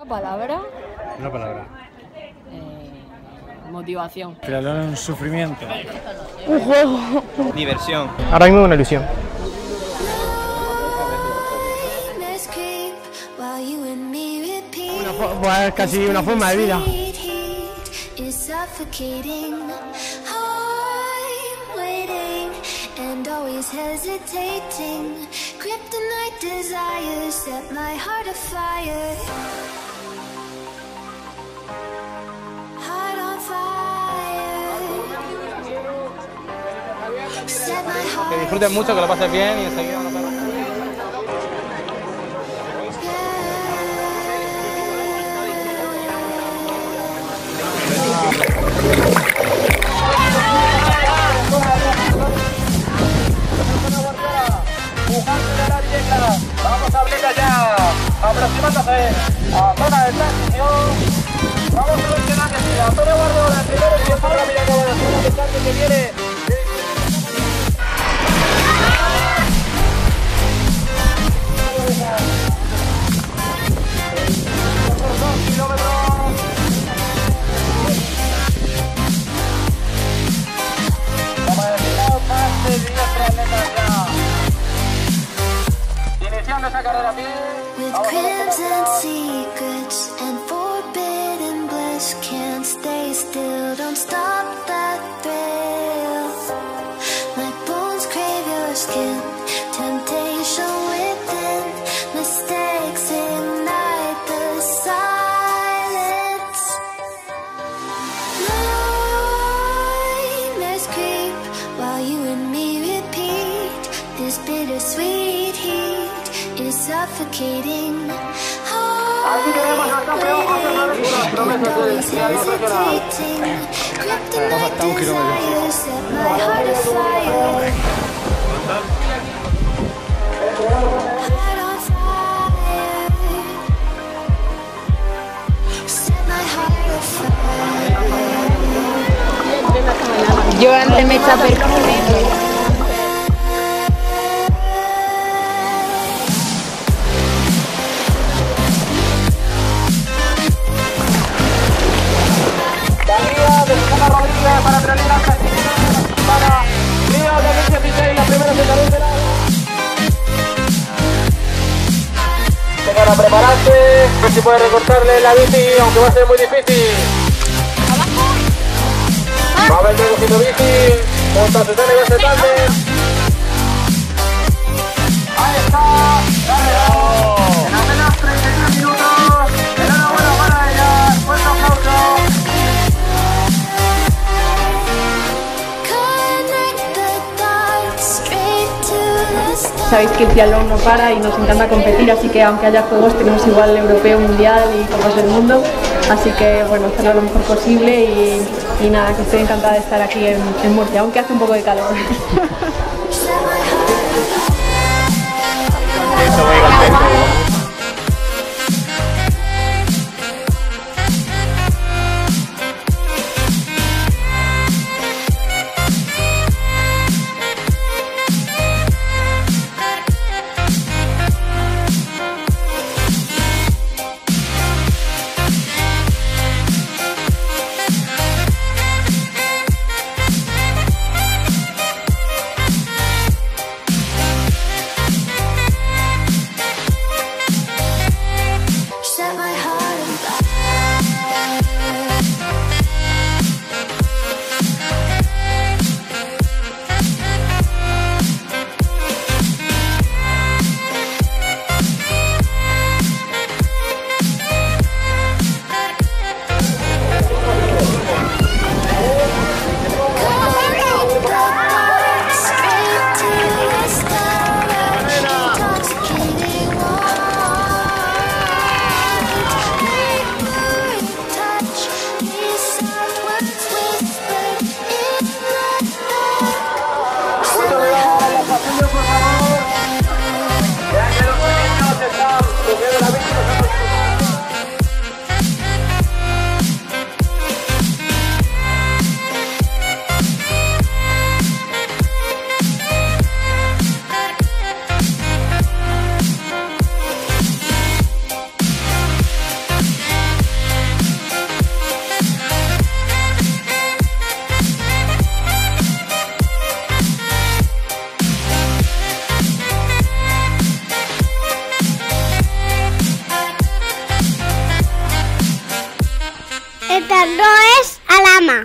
Una palabra. Una palabra. Eh, motivación. Crearlo en sufrimiento. Un juego. Diversión. Ahora mismo una ilusión. Una pues casi una forma de vida. Always hesitating. Kryptonite desires set my heart afire. Que heart disfrutes mucho, que lo pases bien y enseguida nos vemos. Vamos a abrirla ya, aproximándose secrets and forbidden bliss, can't stay still, don't stop that thrill. My bones crave your skin, temptation within, mistakes ignite the silence. Nightmares creep while you and me repeat. This Aquí tenemos al campeón José Flores promesa de Yo antes me estaba perdiendo. Vengan a prepararse, a ver si puede recortarle la bici, aunque va a ser muy difícil. Va a haber recogido bici, a Ibasetante. Sabéis que el triatlón no para y nos encanta competir, así que aunque haya juegos tenemos igual europeo, mundial y copas del mundo. Así que bueno, hacerlo lo mejor posible y, nada, que estoy encantada de estar aquí en Murcia, aunque hace un poco de calor. Pentatló és a la mà.